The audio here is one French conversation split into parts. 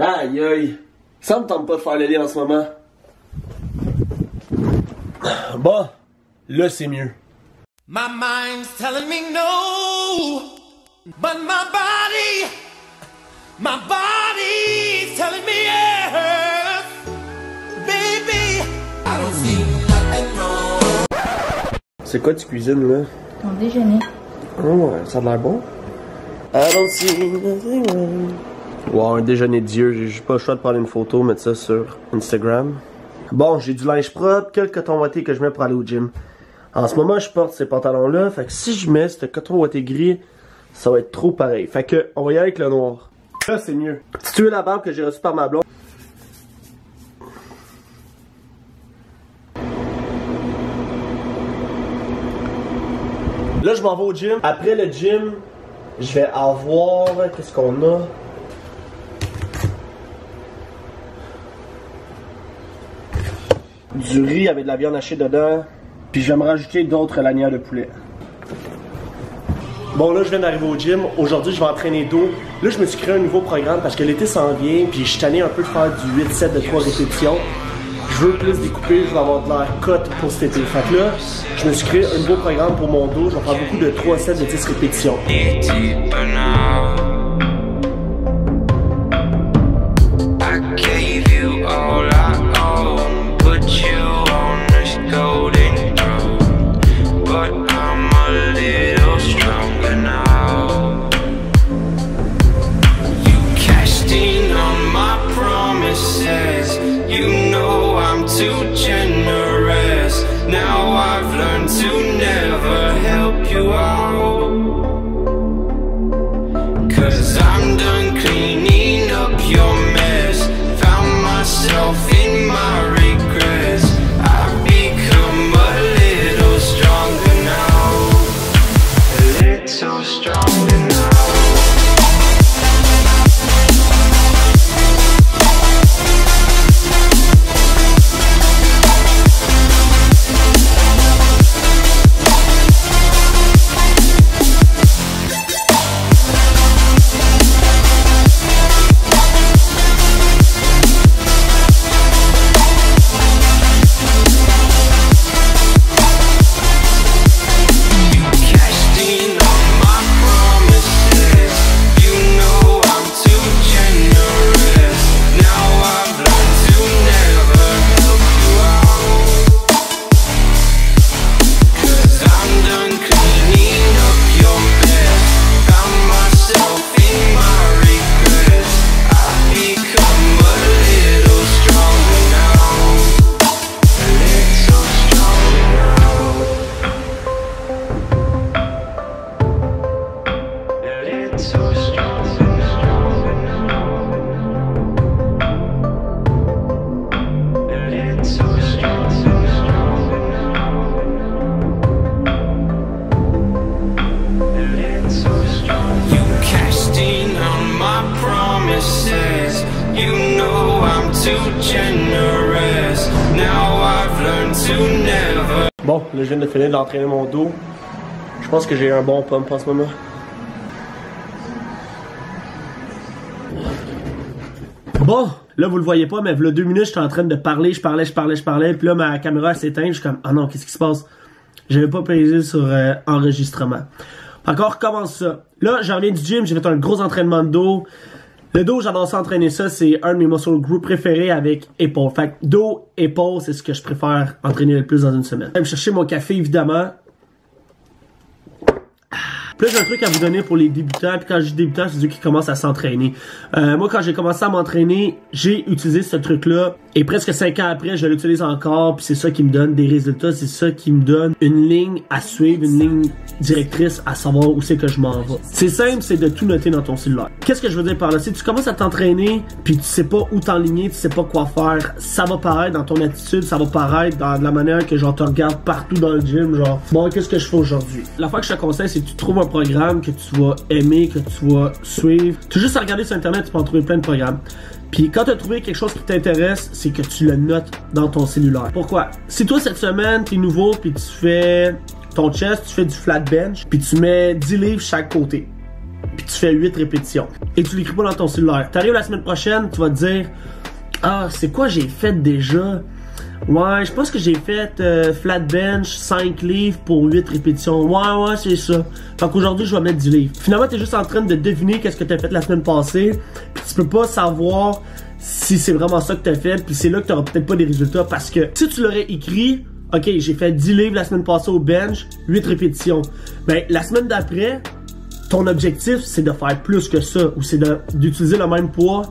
Aïe aïe. Ça me tente pas de faire le lit en ce moment. Bon, là c'est mieux. My mind's telling me no, but my body, my body's telling me yes. Baby, I don't see nothing wrong. C'est quoi tu cuisines là? Ton déjeuner. Oh ça a l'air bon. I don't see nothing wrong. Wow, un déjeuner de Dieu. J'ai pas le choix de prendre une photo, mettre ça sur Instagram. Bon, j'ai du linge propre, quelques coton ouaté que je mets pour aller au gym. En ce moment, je porte ces pantalons-là. Fait que si je mets ce coton ouaté gris, ça va être trop pareil. Fait que, on va y aller avec le noir. Là, c'est mieux. Si tu veux la barbe que j'ai reçue par ma blonde. Là, je m'en vais au gym. Après le gym, je vais avoir. Qu'est-ce qu'on a? Du riz avec de la viande hachée dedans. Puis je vais me rajouter d'autres lanières de poulet. Bon, là, je viens d'arriver au gym. Aujourd'hui, je vais entraîner dos. Là, je me suis créé un nouveau programme parce que l'été s'en vient. Puis je suis tanné un peu de faire du 8-7 de 3 répétitions. Je veux plus découper, je veux avoir de l'air cut pour cet été. Fait que là, je me suis créé un nouveau programme pour mon dos. Je vais faire beaucoup de 3 sets de 10 répétitions. You know I'm too generous. Bon, là, je viens de finir d'entraîner mon dos. Je pense que j'ai un bon pump en ce moment. Bon, là, vous le voyez pas, mais là, deux minutes, j'étais en train de parler, je parlais, je parlais, je parlais, puis là, ma caméra s'éteint, je suis comme, ah non, qu'est-ce qui se passe? J'avais pas pesé sur euh, enregistrement. Encore, commence ça. Là, j'en reviens du gym, j'ai fait un gros entraînement de dos. Le dos, j'adore ça entraîner ça, c'est un de mes muscle groups préférés avec épaule. Fait que dos, épaule, c'est ce que je préfère entraîner le plus dans une semaine. Je vais me chercher mon café, évidemment. J'ai un truc à vous donner pour les débutants. Puis quand je dis débutants, c'est ceux qui commencent à s'entraîner. Euh, moi, quand j'ai commencé à m'entraîner, j'ai utilisé ce truc-là. Et presque cinq ans après, je l'utilise encore. Puis c'est ça qui me donne des résultats. C'est ça qui me donne une ligne à suivre, une ligne directrice à savoir où c'est que je m'en vais. C'est simple, c'est de tout noter dans ton cellulaire. Qu'est-ce que je veux dire par là? Si tu commences à t'entraîner, puis tu sais pas où t'enligner, tu sais pas quoi faire, ça va paraître dans ton attitude, ça va paraître dans la manière que genre te regardes partout dans le gym, genre bon qu'est-ce que je fais aujourd'hui? La fois que je te conseille, c'est que tu trouves un programme que tu vas aimer, que tu vas suivre. Tu as juste à regarder sur internet, tu peux en trouver plein de programmes. Puis quand tu as trouvé quelque chose qui t'intéresse, c'est que tu le notes dans ton cellulaire. Pourquoi? Si toi cette semaine, tu es nouveau, puis tu fais ton chest, tu fais du flat bench, puis tu mets 10 livres chaque côté. Puis tu fais 8 répétitions. Et tu l'écris pas dans ton cellulaire. T'arrives la semaine prochaine, tu vas te dire Ah, c'est quoi j'ai fait déjà? Ouais, je pense que j'ai fait euh, flat bench, 5 livres pour 8 répétitions. Ouais, ouais, c'est ça. Fait qu'aujourd'hui, je vais mettre 10 livres. Finalement, t'es juste en train de deviner qu'est-ce que t'as fait la semaine passée. Puis tu peux pas savoir si c'est vraiment ça que t'as fait. Puis c'est là que t'auras peut-être pas des résultats. Parce que si tu l'aurais écrit, ok, j'ai fait 10 livres la semaine passée au bench, 8 répétitions. Ben, la semaine d'après, ton objectif, c'est de faire plus que ça. Ou c'est d'utiliser le même poids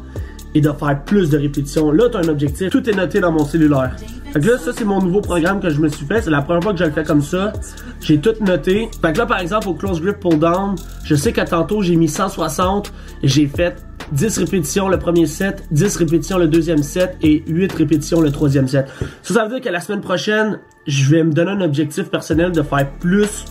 et de faire plus de répétitions. Là, tu as un objectif. Tout est noté dans mon cellulaire. Fait que là, ça, c'est mon nouveau programme que je me suis fait. C'est la première fois que je le fais comme ça. J'ai tout noté. Fait que là, par exemple, au close grip pull down, je sais qu'à tantôt, j'ai mis 160 et j'ai fait 10 répétitions le premier set, 10 répétitions le deuxième set et 8 répétitions le troisième set. Ça, ça veut dire que la semaine prochaine, je vais me donner un objectif personnel de faire plus,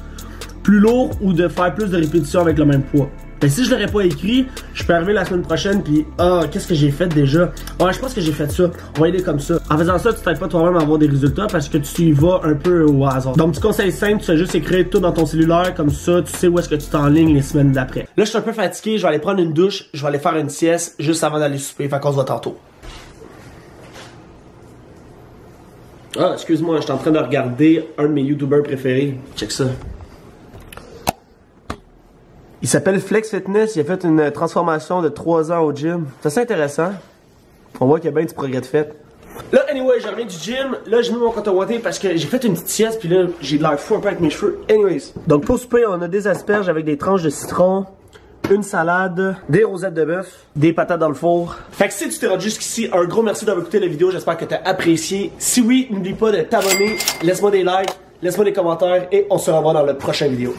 plus lourd ou de faire plus de répétitions avec le même poids. Mais si je l'aurais pas écrit, je peux arriver la semaine prochaine puis ah qu'est-ce que j'ai fait déjà? Ouais, je pense que j'ai fait ça. On va y aller comme ça. En faisant ça, tu t'aides pas toi-même à avoir des résultats parce que tu y vas un peu au hasard. Donc petit conseil simple, tu fais juste écrire tout dans ton cellulaire comme ça, tu sais où est-ce que tu t'enlignes les semaines d'après. Là, je suis un peu fatigué, je vais aller prendre une douche, je vais aller faire une sieste juste avant d'aller souper. Fait qu'on se voit tantôt. Ah, excuse-moi, je suis en train de regarder un de mes youtubeurs préférés. Check ça. Il s'appelle Flex Fitness. Il a fait une transformation de 3 ans au gym. C'est assez intéressant. On voit qu'il y a bien du progrès de fait. Là, anyway, je reviens du gym. Là, j'ai mis mon coton watté parce que j'ai fait une petite sieste. Puis là, j'ai de l'air fou un peu avec mes cheveux. Anyways. Donc, pour souper, on a des asperges avec des tranches de citron. Une salade, des rosettes de bœuf, des patates dans le four. Fait que si tu t'es rendu jusqu'ici, un gros merci d'avoir écouté la vidéo. J'espère que t'as apprécié. Si oui, n'oublie pas de t'abonner, laisse-moi des likes, laisse-moi des commentaires et on se revoit dans la prochaine vidéo.